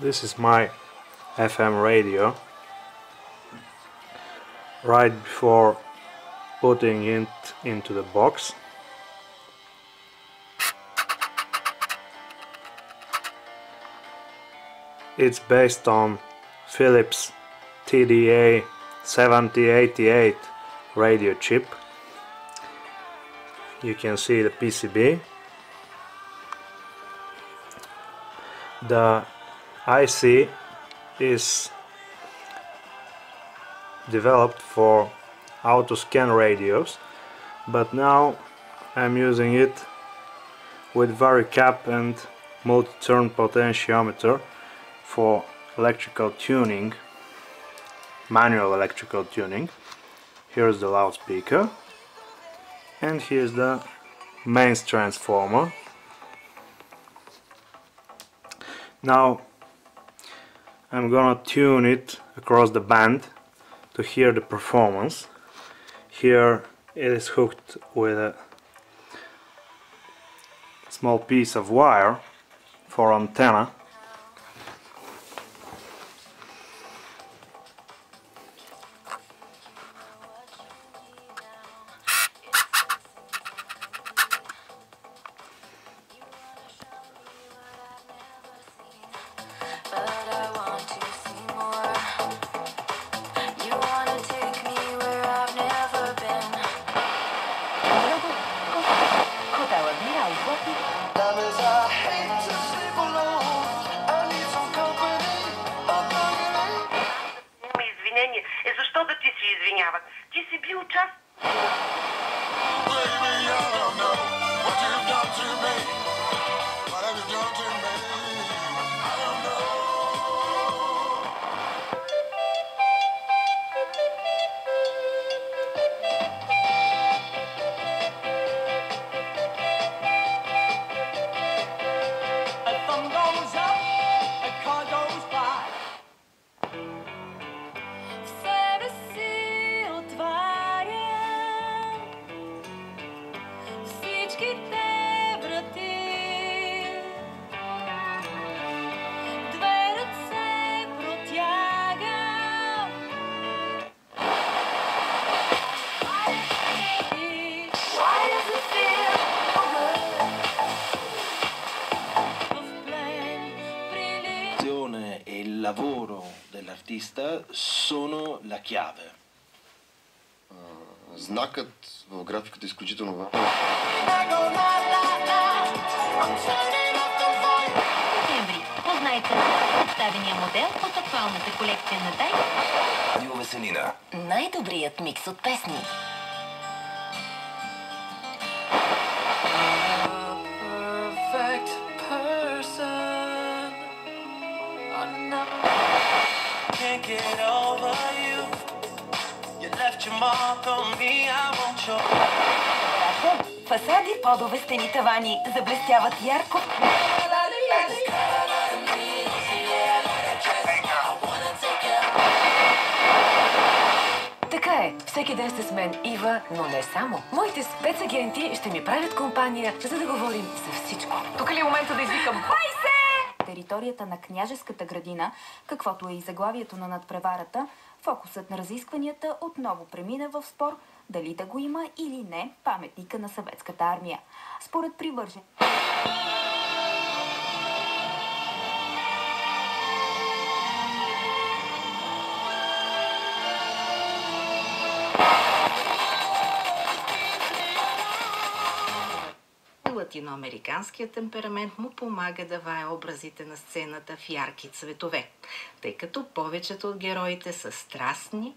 This is my FM radio. Right before putting it into the box. It's based on Philips TDA 7088 radio chip. You can see the PCB. The IC is developed for auto scan radios but now I'm using it with VariCap and multi-turn potentiometer for electrical tuning manual electrical tuning. Here's the loudspeaker and here's the mains transformer. Now I'm gonna tune it across the band to hear the performance. Here it is hooked with a small piece of wire for antenna minutos. L'artista sono la chiave. Знакът в графиката е изключително важен. Декември. Познайте представения модел от актуалната колекция на Дай. Нил Веселина. Най-добрият микс от песни. Can't get over you. Фасади, подове, стени, тавани заблестяват ярко. Така е, всеки ден сте с мен Ива, но не само. Моите спецагенти ще ми правят компания, за да говорим за всичко. Тук ли е момента да извикам Бай? Територията на княжеската градина, каквото е и заглавието на надпреварата, фокусът на разискванията отново премина в спор дали да го има или не паметника на съветската армия. Според привържен. Латиноамериканският темперамент му помага да вае образите на сцената в ярки цветове, тъй като повечето от героите са страстни,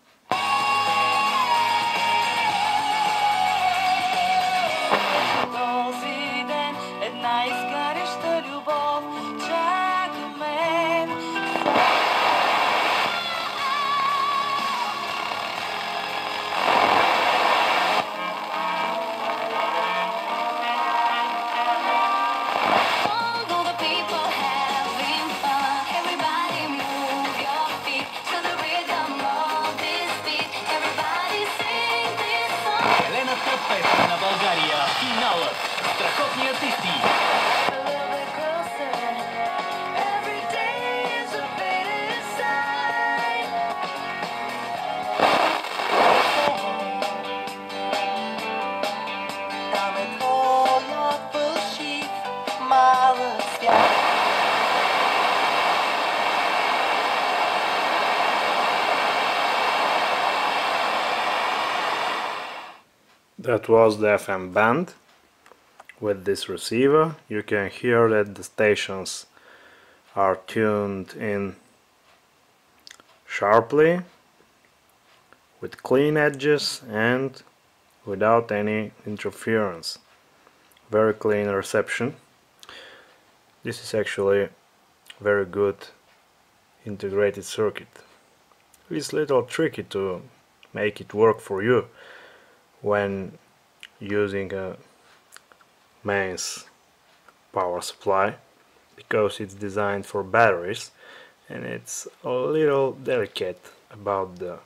Велика на България. Финалът. Страхотният истин. That was the FM band with this receiver. You can hear that the stations are tuned in sharply with clean edges and without any interference. Very clean reception. This is actually very good integrated circuit. It's a little tricky to make it work for you when using a mains power supply because it's designed for batteries and it's a little delicate about the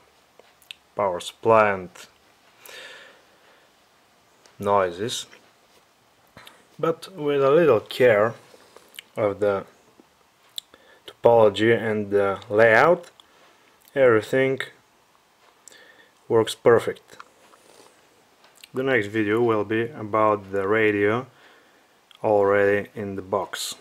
power supply and noises. But with a little care of the topology and the layout everything works perfect the next video will be about the radio already in the box